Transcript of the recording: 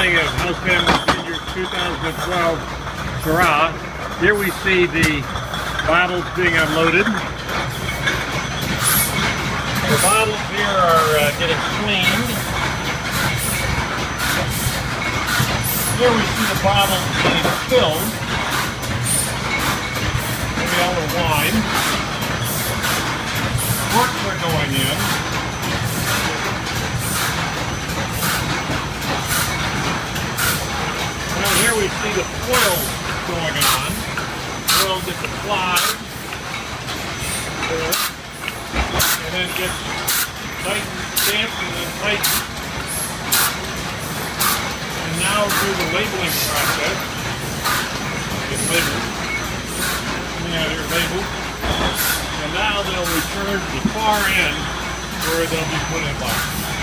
unveiling of House Family Vineyard 2012 Syrah. Here we see the bottles being unloaded. The bottles here are uh, getting cleaned. Here we see the bottles being filled. Maybe all the wine. Corks are going in. Well, here we see the foil going on. Foil gets applied there, and then nice and stamped and then tightened. And now do the labeling process. Get labeled. Coming out here labeled. And now they'll return to the far end where they'll be put in boxes.